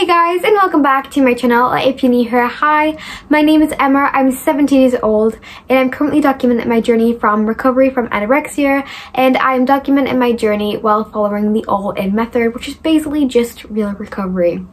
Hey guys and welcome back to my channel. Uh, if you're new here, hi, my name is Emma, I'm 17 years old and I'm currently documenting my journey from recovery from anorexia and I'm documenting my journey while following the all-in method which is basically just real recovery.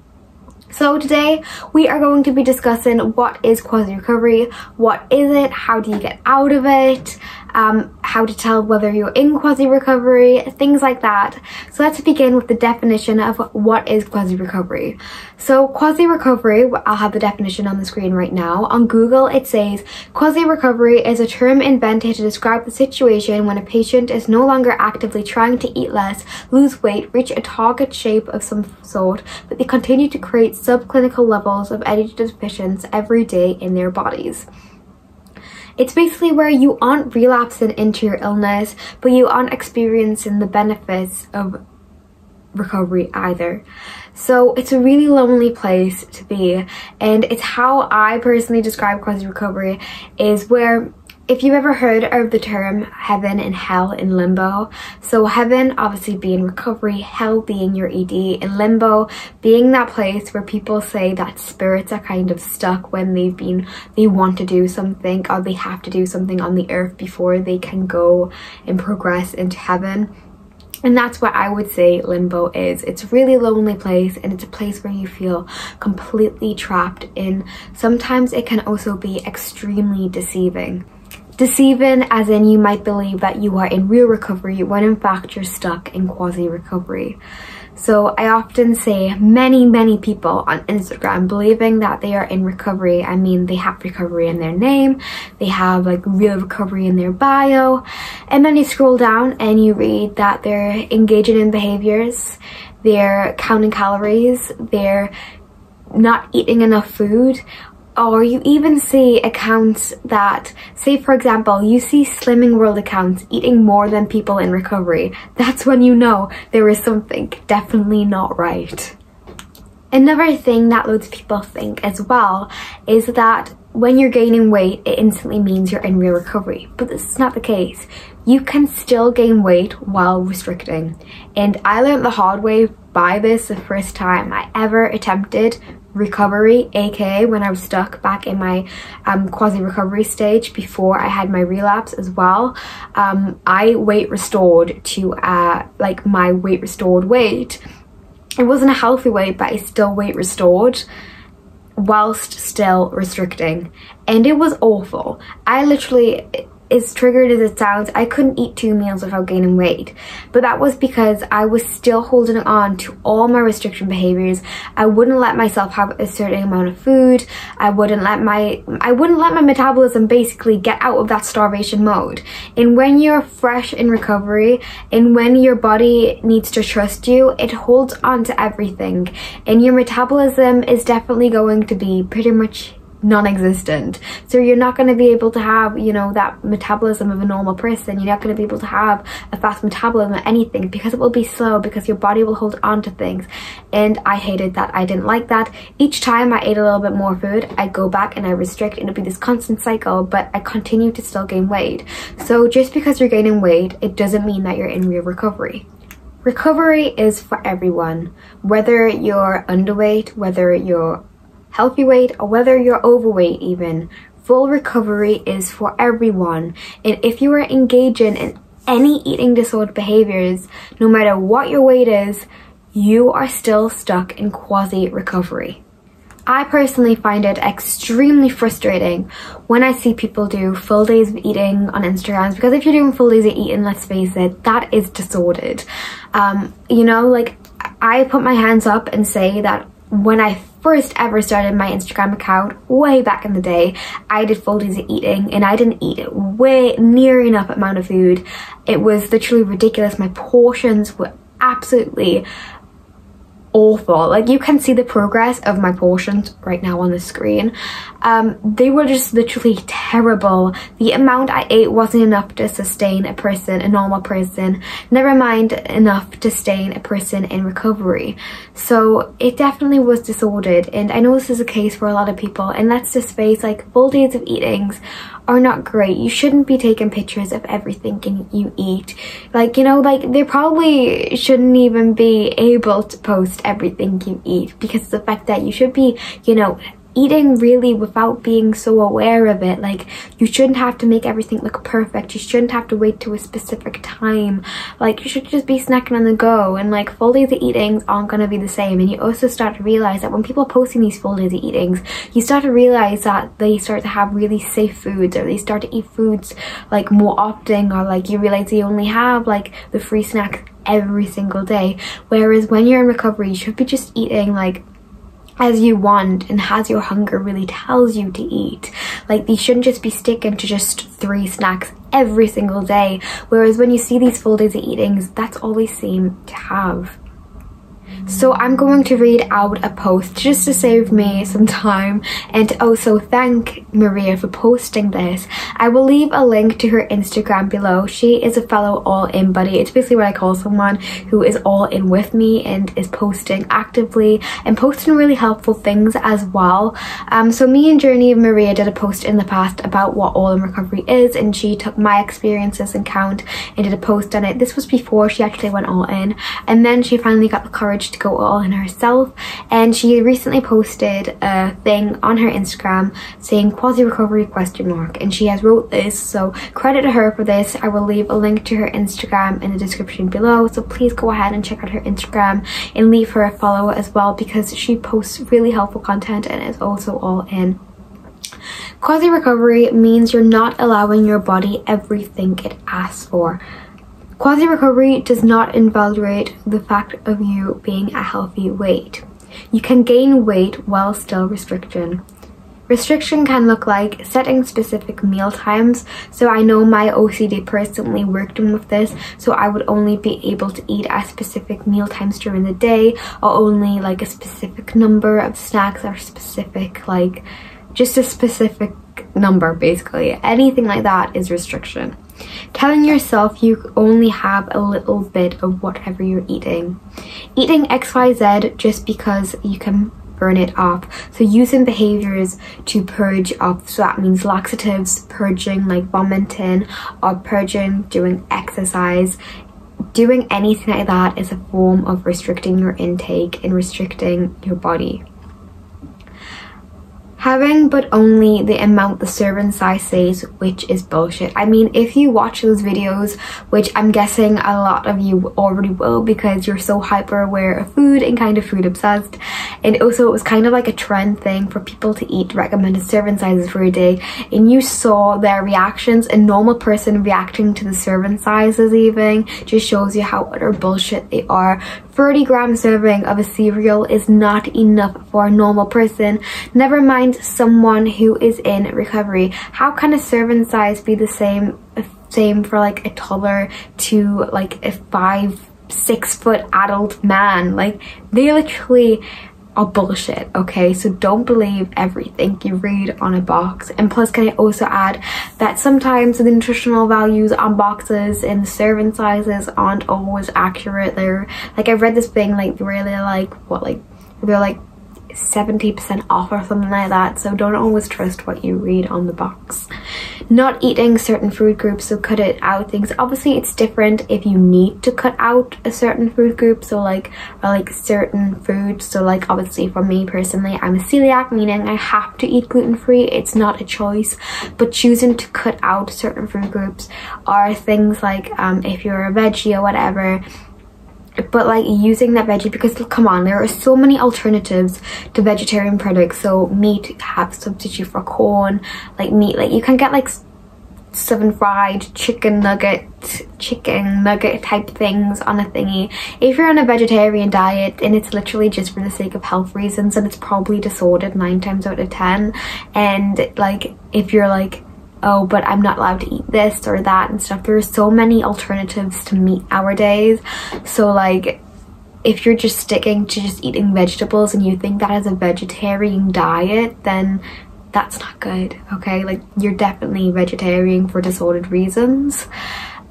So today we are going to be discussing what is quasi-recovery, what is it, how do you get out of it, um, how to tell whether you're in quasi-recovery, things like that. So let's begin with the definition of what is quasi-recovery. So quasi-recovery, I'll have the definition on the screen right now. On Google it says, quasi-recovery is a term invented to describe the situation when a patient is no longer actively trying to eat less, lose weight, reach a target shape of some sort, but they continue to create subclinical levels of energy deficiency every day in their bodies. It's basically where you aren't relapsing into your illness, but you aren't experiencing the benefits of recovery either. So it's a really lonely place to be and it's how I personally describe quasi recovery is where if you've ever heard of the term heaven and hell in limbo, so heaven obviously being recovery, hell being your ED, and limbo being that place where people say that spirits are kind of stuck when they've been, they want to do something or they have to do something on the earth before they can go and progress into heaven. And that's what I would say limbo is. It's a really lonely place and it's a place where you feel completely trapped in. Sometimes it can also be extremely deceiving. Deceiving as in you might believe that you are in real recovery when in fact you're stuck in quasi-recovery. So I often say many, many people on Instagram believing that they are in recovery. I mean, they have recovery in their name, they have like real recovery in their bio. And then you scroll down and you read that they're engaging in behaviors, they're counting calories, they're not eating enough food or you even see accounts that, say for example, you see Slimming World accounts eating more than people in recovery. That's when you know there is something definitely not right. Another thing that loads of people think as well is that when you're gaining weight, it instantly means you're in real recovery. But this is not the case. You can still gain weight while restricting. And I learned the hard way by this the first time I ever attempted recovery, aka when I was stuck back in my um, quasi-recovery stage before I had my relapse as well. Um, I weight restored to uh, like my weight restored weight. It wasn't a healthy weight, but I still weight restored whilst still restricting and it was awful. I literally as triggered as it sounds, I couldn't eat two meals without gaining weight. But that was because I was still holding on to all my restriction behaviors. I wouldn't let myself have a certain amount of food. I wouldn't let my I wouldn't let my metabolism basically get out of that starvation mode. And when you're fresh in recovery and when your body needs to trust you, it holds on to everything. And your metabolism is definitely going to be pretty much non-existent. So you're not going to be able to have you know that metabolism of a normal person. You're not going to be able to have a fast metabolism or anything because it will be slow because your body will hold on to things. And I hated that. I didn't like that. Each time I ate a little bit more food I go back and I restrict. And it'll be this constant cycle but I continue to still gain weight. So just because you're gaining weight it doesn't mean that you're in real recovery. Recovery is for everyone, whether you're underweight, whether you're healthy weight or whether you're overweight even, full recovery is for everyone. And if you are engaging in any eating disorder behaviors, no matter what your weight is, you are still stuck in quasi recovery. I personally find it extremely frustrating when I see people do full days of eating on Instagrams because if you're doing full days of eating, let's face it, that is disordered. Um, you know, like I put my hands up and say that when I first ever started my Instagram account way back in the day, I did full days of eating and I didn't eat way near enough amount of food. It was literally ridiculous. My portions were absolutely awful. Like you can see the progress of my portions right now on the screen. Um, they were just literally terrible. The amount I ate wasn't enough to sustain a person, a normal person, never mind enough to sustain a person in recovery. So it definitely was disordered and I know this is a case for a lot of people and let's just face like full days of eatings are not great. You shouldn't be taking pictures of everything you eat. Like, you know, like they probably shouldn't even be able to post everything you eat because the fact that you should be, you know, eating really without being so aware of it. Like you shouldn't have to make everything look perfect. You shouldn't have to wait to a specific time. Like you should just be snacking on the go and like full days of eatings aren't going to be the same. And you also start to realize that when people are posting these full days of eatings, you start to realize that they start to have really safe foods or they start to eat foods like more often or like you realize they only have like the free snacks every single day. Whereas when you're in recovery, you should be just eating like as you want and as your hunger really tells you to eat. Like you shouldn't just be sticking to just three snacks every single day. Whereas when you see these full days of eatings, that's all they seem to have. So I'm going to read out a post just to save me some time and also thank Maria for posting this. I will leave a link to her Instagram below. She is a fellow all-in buddy. It's basically what I call someone who is all in with me and is posting actively and posting really helpful things as well. Um, so me and Journey Maria did a post in the past about what all in recovery is and she took my experiences and count and did a post on it. This was before she actually went all in and then she finally got the courage to to go all in herself. And she recently posted a thing on her Instagram saying quasi recovery question mark. And she has wrote this so credit to her for this. I will leave a link to her Instagram in the description below. So please go ahead and check out her Instagram and leave her a follow as well because she posts really helpful content and is also all in. Quasi recovery means you're not allowing your body everything it asks for. Quasi-recovery does not invalidate the fact of you being a healthy weight. You can gain weight while still restriction. Restriction can look like setting specific meal times. So I know my OCD personally worked with this. So I would only be able to eat at specific meal times during the day or only like a specific number of snacks or specific like just a specific number basically. Anything like that is restriction. Telling yourself you only have a little bit of whatever you're eating. Eating XYZ just because you can burn it off. So using behaviors to purge off, so that means laxatives, purging like vomiting or purging, doing exercise. Doing anything like that is a form of restricting your intake and restricting your body. Having but only the amount the serving size says, which is bullshit. I mean, if you watch those videos, which I'm guessing a lot of you already will because you're so hyper aware of food and kind of food obsessed. And also it was kind of like a trend thing for people to eat recommended serving sizes for a day. And you saw their reactions, a normal person reacting to the serving sizes even, just shows you how utter bullshit they are. 30 gram serving of a cereal is not enough for a normal person. Never mind someone who is in recovery. How can a serving size be the same same for like a toddler to like a five six foot adult man like they literally are bullshit okay? So don't believe everything you read on a box. And plus can i also add that sometimes the nutritional values on boxes and the serving sizes aren't always accurate. They're like I've read this thing like really like what like they're like 70% off or something like that so don't always trust what you read on the box. Not eating certain food groups so cut it out things. Obviously it's different if you need to cut out a certain food group so like or like certain foods so like obviously for me personally I'm a celiac meaning I have to eat gluten-free it's not a choice but choosing to cut out certain food groups are things like um, if you're a veggie or whatever but like using that veggie because come on there are so many alternatives to vegetarian products. So meat have substitute for Quorn like meat like you can get like seven fried chicken nugget chicken nugget type things on a thingy. If you're on a vegetarian diet and it's literally just for the sake of health reasons and it's probably disordered nine times out of ten. And like if you're like oh, but I'm not allowed to eat this or that and stuff. There are so many alternatives to meat nowadays. So like, if you're just sticking to just eating vegetables and you think that is a vegetarian diet, then that's not good, okay? Like, you're definitely vegetarian for disordered reasons.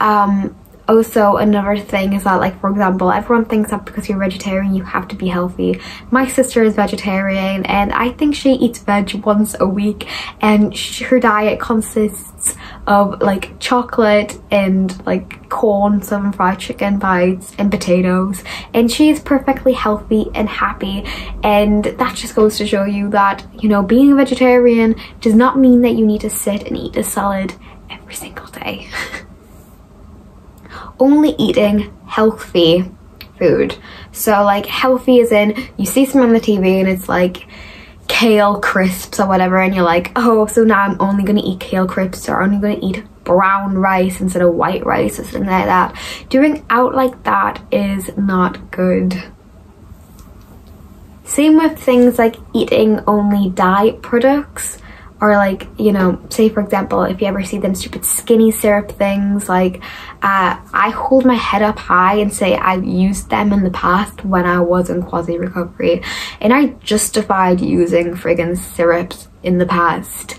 Um, also another thing is that like for example everyone thinks that because you're vegetarian you have to be healthy. My sister is vegetarian and i think she eats veg once a week and her diet consists of like chocolate and like Quorn some fried chicken bites and potatoes. And she is perfectly healthy and happy and that just goes to show you that you know being a vegetarian does not mean that you need to sit and eat a salad every single day only eating healthy food. So like healthy is in you see some on the TV and it's like kale crisps or whatever and you're like, oh, so now I'm only gonna eat kale crisps or only gonna eat brown rice instead of white rice or something like that. Doing out like that is not good. Same with things like eating only diet products or like you know say for example if you ever see them stupid skinny syrup things like uh, I hold my head up high and say I've used them in the past when I was in quasi recovery and I justified using friggin syrups in the past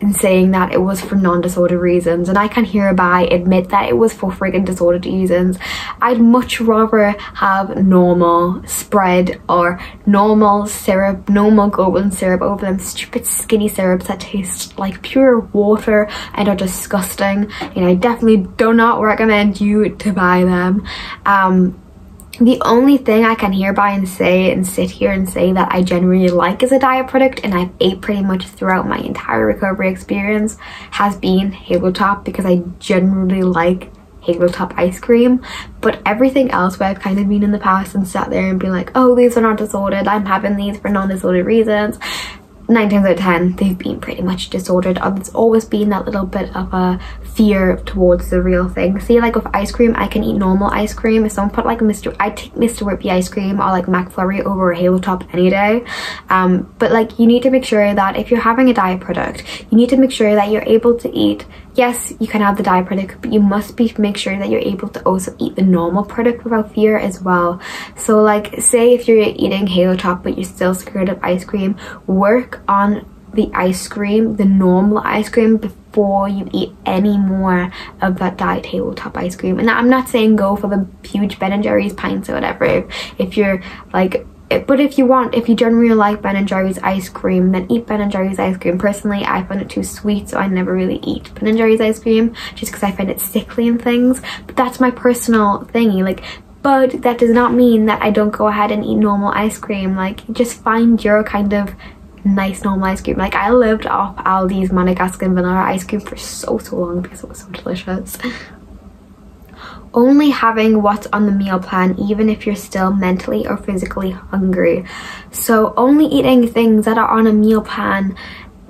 in saying that it was for non-disorder reasons and I can hereby admit that it was for friggin' disordered reasons. I'd much rather have normal spread or normal syrup, normal golden syrup over them stupid skinny syrups that taste like pure water and are disgusting and I definitely do not recommend you to buy them. Um, the only thing I can hereby and say and sit here and say that I generally like as a diet product and I've ate pretty much throughout my entire recovery experience has been Halo Top because I generally like Halo Top ice cream. But everything else where I've kind of been in the past and sat there and been like oh these are not disordered. I'm having these for non-disordered reasons nine times out of ten they've been pretty much disordered. There's always been that little bit of a fear towards the real thing. See like with ice cream i can eat normal ice cream. If someone put like mr i take mr whippy ice cream or like mcflurry over a halo top any day. Um but like you need to make sure that if you're having a diet product you need to make sure that you're able to eat yes you can have the diet product but you must be make sure that you're able to also eat the normal product without fear as well. So like say if you're eating halo top but you're still scared of ice cream work on the ice cream the normal ice cream before you eat any more of that diet halo top ice cream. And i'm not saying go for the huge ben and jerry's pints or whatever. If, if you're like but if you want, if you generally like Ben & Jerry's ice cream, then eat Ben & Jerry's ice cream. Personally, I find it too sweet, so I never really eat Ben & Jerry's ice cream, just because I find it sickly and things. But that's my personal thingy, like, but that does not mean that I don't go ahead and eat normal ice cream. Like, just find your kind of nice normal ice cream. Like, I lived off Aldi's Madagascar vanilla ice cream for so, so long because it was so delicious. only having what's on the meal plan even if you're still mentally or physically hungry. So only eating things that are on a meal plan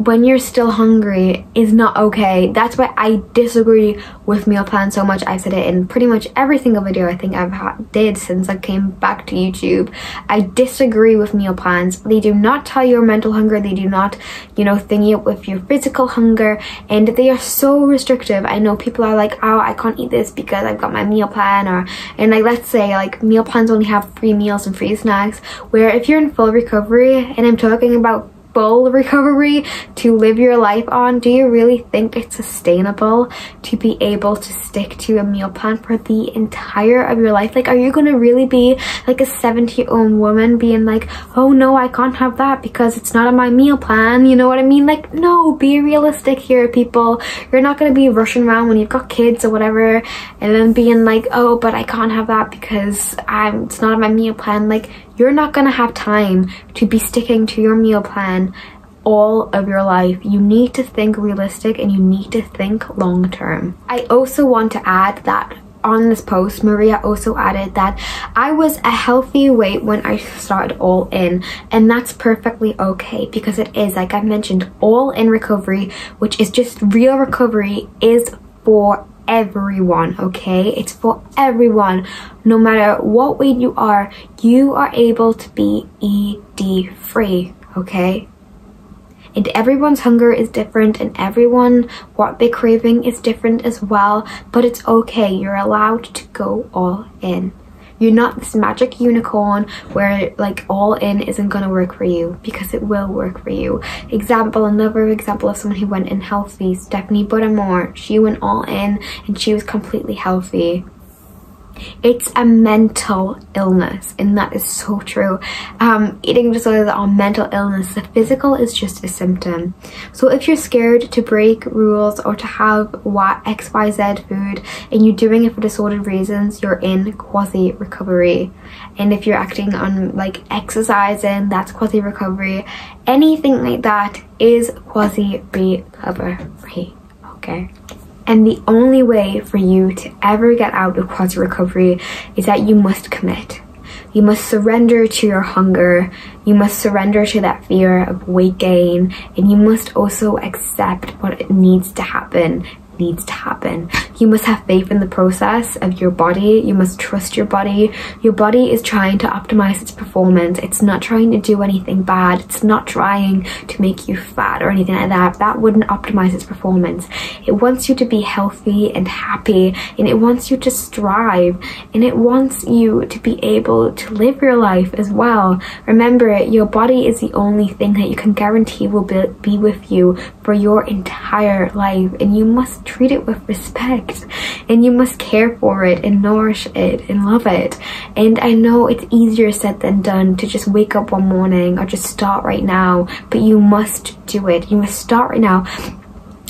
when you're still hungry is not okay. That's why I disagree with meal plans so much. I've said it in pretty much every single video I think I've had, did since I came back to YouTube. I disagree with meal plans. They do not tell your mental hunger. They do not, you know, thing you with your physical hunger. And they are so restrictive. I know people are like, oh, I can't eat this because I've got my meal plan. Or, and like, let's say like meal plans only have free meals and free snacks. Where if you're in full recovery, and I'm talking about full recovery to live your life on, do you really think it's sustainable to be able to stick to a meal plan for the entire of your life? Like, are you gonna really be like a 70 year old woman being like, oh no, I can't have that because it's not on my meal plan? You know what I mean? Like, no, be realistic here, people. You're not gonna be rushing around when you've got kids or whatever and then being like, oh, but I can't have that because I'm, it's not on my meal plan. Like, you're not gonna have time to be sticking to your meal plan all of your life. You need to think realistic and you need to think long term. I also want to add that on this post, Maria also added that I was a healthy weight when I started all in and that's perfectly okay because it is like I mentioned all in recovery which is just real recovery is for everyone, okay? It's for everyone. No matter what weight you are, you are able to be ED free, okay? And everyone's hunger is different and everyone, what they're craving is different as well, but it's okay. You're allowed to go all in. You're not this magic unicorn where like all in isn't gonna work for you because it will work for you. Example, another example of someone who went in healthy, Stephanie Buttermore. She went all in and she was completely healthy. It's a mental illness, and that is so true. Um, eating disorders are mental illness. The physical is just a symptom. So if you're scared to break rules or to have what X, Y, Z food, and you're doing it for disordered reasons, you're in quasi recovery. And if you're acting on like exercising, that's quasi recovery. Anything like that is quasi recovery. Okay. And the only way for you to ever get out of quasi recovery is that you must commit. You must surrender to your hunger. You must surrender to that fear of weight gain. And you must also accept what needs to happen needs to happen. You must have faith in the process of your body. You must trust your body. Your body is trying to optimize its performance. It's not trying to do anything bad. It's not trying to make you fat or anything like that. That wouldn't optimize its performance. It wants you to be healthy and happy and it wants you to strive and it wants you to be able to live your life as well. Remember, your body is the only thing that you can guarantee will be, with you for your entire life and you must treat it with respect and you must care for it and nourish it and love it. And I know it's easier said than done to just wake up one morning or just start right now, but you must do it. You must start right now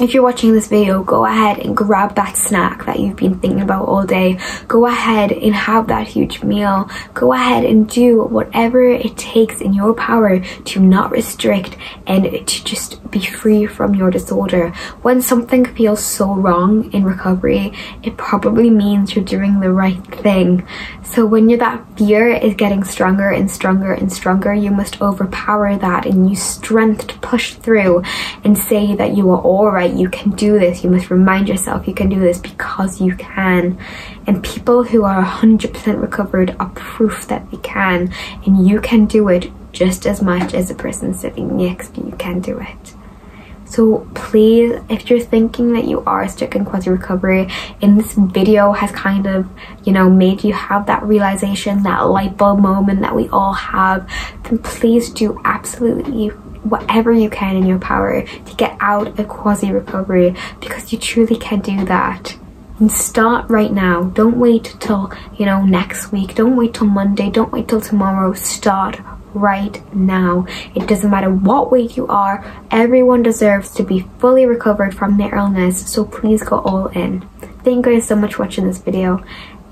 if you're watching this video, go ahead and grab that snack that you've been thinking about all day. Go ahead and have that huge meal. Go ahead and do whatever it takes in your power to not restrict and to just be free from your disorder. When something feels so wrong in recovery, it probably means you're doing the right thing. So when you're, that fear is getting stronger and stronger and stronger, you must overpower that and use strength to push through and say that you are alright you can do this. You must remind yourself you can do this because you can. And people who are 100% recovered are proof that they can. And you can do it just as much as the person sitting next to you can do it. So please, if you're thinking that you are stuck in quasi recovery and this video has kind of, you know, made you have that realization, that light bulb moment that we all have, then please do absolutely whatever you can in your power to get out of quasi recovery because you truly can do that. And start right now. Don't wait till, you know, next week. Don't wait till Monday. Don't wait till tomorrow. Start right now. It doesn't matter what weight you are. Everyone deserves to be fully recovered from their illness. So please go all in. Thank you guys so much for watching this video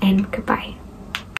and goodbye.